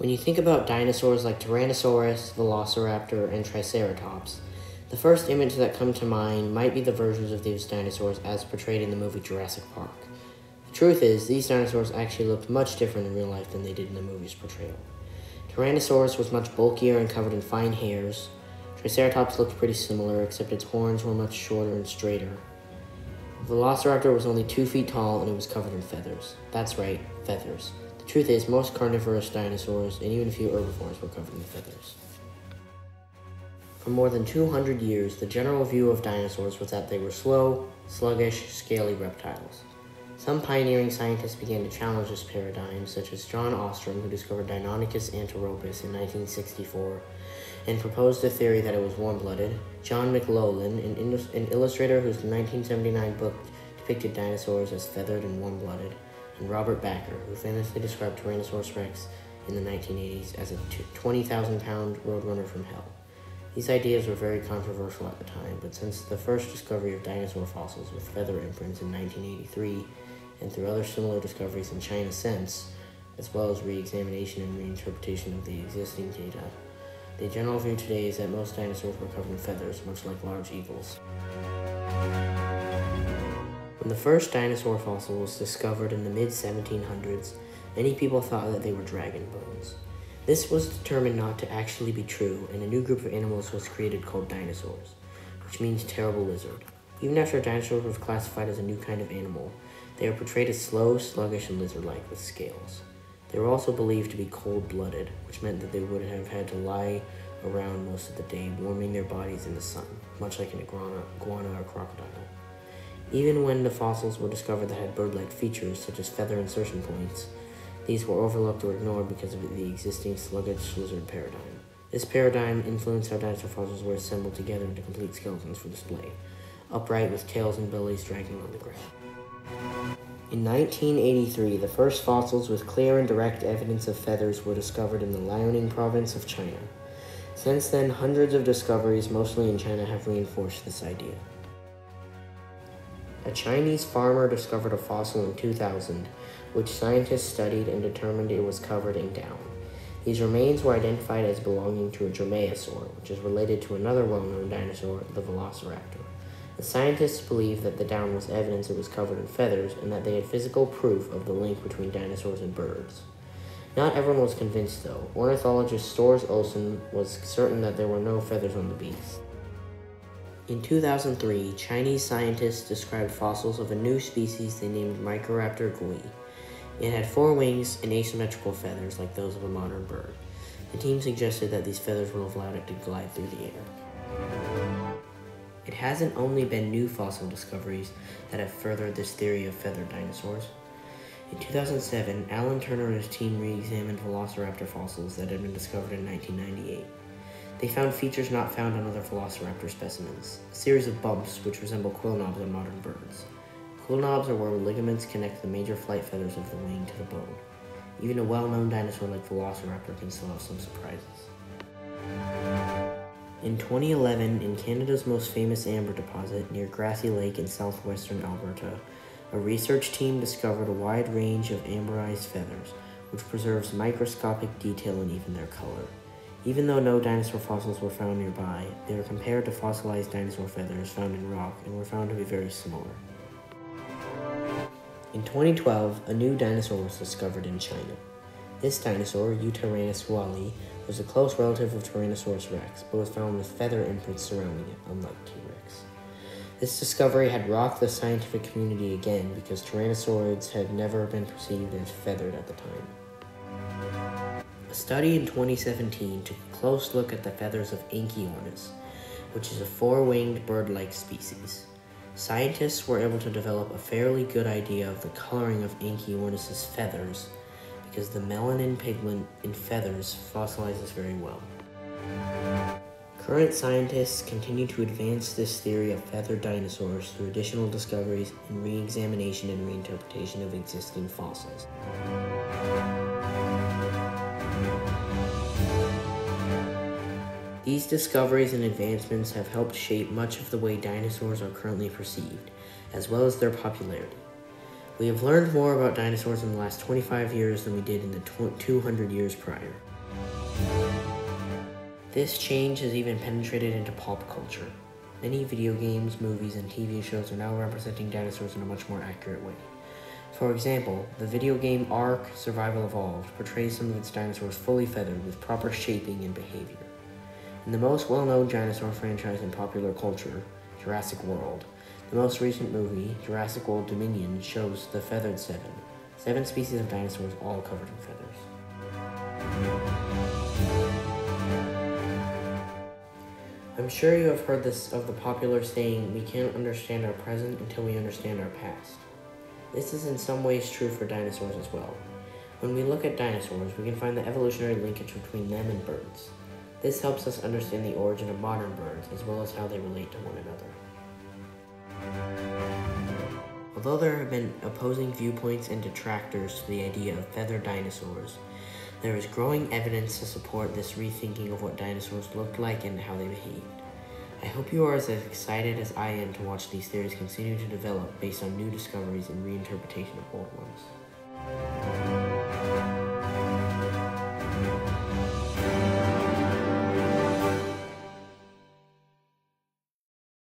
When you think about dinosaurs like Tyrannosaurus, Velociraptor, and Triceratops, the first image that comes to mind might be the versions of these dinosaurs as portrayed in the movie Jurassic Park. The truth is, these dinosaurs actually looked much different in real life than they did in the movie's portrayal. Tyrannosaurus was much bulkier and covered in fine hairs. Triceratops looked pretty similar, except its horns were much shorter and straighter. Velociraptor was only two feet tall and it was covered in feathers. That's right, feathers. Truth is, most carnivorous dinosaurs and even a few herbivores were covered in feathers. For more than 200 years, the general view of dinosaurs was that they were slow, sluggish, scaly reptiles. Some pioneering scientists began to challenge this paradigm, such as John Ostrom, who discovered Deinonychus antirrhopus in 1964 and proposed the theory that it was warm-blooded, John McLoughlin, an, an illustrator whose 1979 book depicted dinosaurs as feathered and warm-blooded, and Robert Bakker, who famously described Tyrannosaurus rex in the 1980s as a 20,000 pound roadrunner from hell. These ideas were very controversial at the time, but since the first discovery of dinosaur fossils with feather imprints in 1983, and through other similar discoveries in China since, as well as re-examination and reinterpretation of the existing data, the general view today is that most dinosaurs were covered in feathers, much like large eagles. When the first dinosaur fossil was discovered in the mid 1700s, many people thought that they were dragon bones. This was determined not to actually be true, and a new group of animals was created called dinosaurs, which means terrible lizard. Even after dinosaurs was classified as a new kind of animal, they are portrayed as slow, sluggish, and lizard-like with scales. They were also believed to be cold-blooded, which meant that they would have had to lie around most of the day, warming their bodies in the sun, much like an iguana, iguana or crocodile. Even when the fossils were discovered that had bird-like features, such as feather insertion points, these were overlooked or ignored because of the existing sluggish lizard paradigm. This paradigm influenced how dinosaur fossils were assembled together into complete skeletons for display, upright with tails and bellies dragging on the ground. In 1983, the first fossils with clear and direct evidence of feathers were discovered in the Liaoning province of China. Since then, hundreds of discoveries, mostly in China, have reinforced this idea. A Chinese farmer discovered a fossil in 2000, which scientists studied and determined it was covered in down. These remains were identified as belonging to a dromaeosaur, which is related to another well-known dinosaur, the velociraptor. The scientists believe that the down was evidence it was covered in feathers and that they had physical proof of the link between dinosaurs and birds. Not everyone was convinced though. Ornithologist Storrs Olson was certain that there were no feathers on the beast. In 2003, Chinese scientists described fossils of a new species they named Microraptor gui. It had four wings and asymmetrical feathers like those of a modern bird. The team suggested that these feathers would have allowed it to glide through the air. It hasn't only been new fossil discoveries that have furthered this theory of feathered dinosaurs. In 2007, Alan Turner and his team re-examined velociraptor fossils that had been discovered in 1998. They found features not found on other velociraptor specimens, a series of bumps which resemble quill knobs on modern birds. Quill knobs are where ligaments connect the major flight feathers of the wing to the bone. Even a well-known dinosaur like Velociraptor can still have some surprises. In 2011, in Canada's most famous amber deposit near Grassy Lake in southwestern Alberta, a research team discovered a wide range of amberized feathers, which preserves microscopic detail and even their color. Even though no dinosaur fossils were found nearby, they were compared to fossilized dinosaur feathers found in rock and were found to be very similar. In 2012, a new dinosaur was discovered in China. This dinosaur, Yutyrannus huali, was a close relative of Tyrannosaurus rex, but was found with feather imprints surrounding it, unlike T-Rex. This discovery had rocked the scientific community again because Tyrannosaurids had never been perceived as feathered at the time. A study in 2017 took a close look at the feathers of Anchiornis, which is a four-winged bird-like species. Scientists were able to develop a fairly good idea of the coloring of Anchiornis' feathers because the melanin pigment in feathers fossilizes very well. Current scientists continue to advance this theory of feathered dinosaurs through additional discoveries and re-examination and reinterpretation of existing fossils. These discoveries and advancements have helped shape much of the way dinosaurs are currently perceived, as well as their popularity. We have learned more about dinosaurs in the last 25 years than we did in the 200 years prior. This change has even penetrated into pop culture. Many video games, movies, and TV shows are now representing dinosaurs in a much more accurate way. For example, the video game Ark Survival Evolved portrays some of its dinosaurs fully feathered with proper shaping and behavior. In the most well known dinosaur franchise in popular culture, Jurassic World, the most recent movie, Jurassic World Dominion, shows the Feathered Seven, seven species of dinosaurs all covered in feathers. I'm sure you have heard this of the popular saying, we can't understand our present until we understand our past. This is in some ways true for dinosaurs as well. When we look at dinosaurs, we can find the evolutionary linkage between them and birds. This helps us understand the origin of modern birds, as well as how they relate to one another. Although there have been opposing viewpoints and detractors to the idea of feathered dinosaurs, there is growing evidence to support this rethinking of what dinosaurs looked like and how they behaved. I hope you are as excited as I am to watch these theories continue to develop based on new discoveries and reinterpretation of old ones.